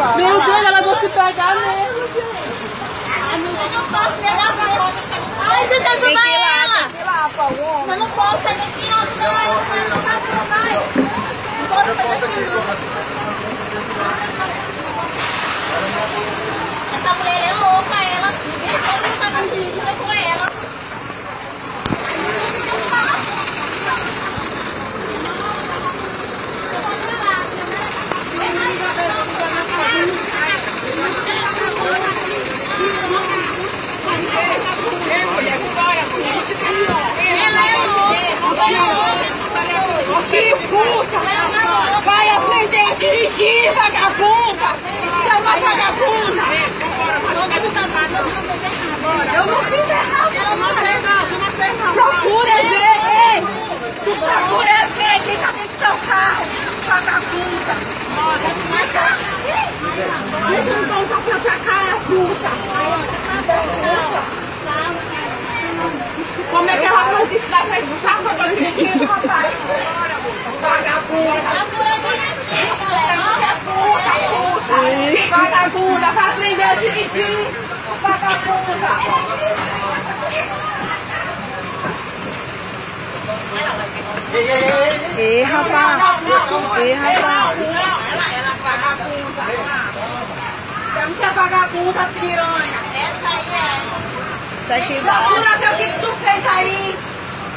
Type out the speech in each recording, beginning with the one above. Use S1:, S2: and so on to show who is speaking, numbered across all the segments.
S1: doida, ela gosta de pegar mesmo, gente.
S2: Eu não posso levar pra ela. Ai, deixa eu ajudar
S1: Tem que ir lá,
S2: ela.
S1: tem que ir lá, pô, o homem.
S2: Eu não posso sair daqui, não. Ajuda ela. Vai, vai. Não posso sair daqui, não. Essa mulher é louca, ela. Ninguém pode lutar na vida com ela. Ela é louca. Ela é louca.
S1: Que puta! Vai dirigir, vagabunda! Você vai vagabunda! Eu não fiz errado! Não! Procura ver, ei! Procura ver quem tá dentro do teu carro! Vagabunda! Cá! Eles não vão só pra tua cara, puta! Como é que ela faz isso da frente do carro rapaz? Vagabunda! Puta, puta! Vagabunda, vai aprender a dirigir! Vagabunda! Ei, rapaz! Ei, rapaz! Ela, ela é vagabunda! Você não quer vagabunda, piranha!
S2: Essa aí é.
S1: Isso aqui Procura ver o que tu fez aí,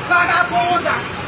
S1: vagabunda!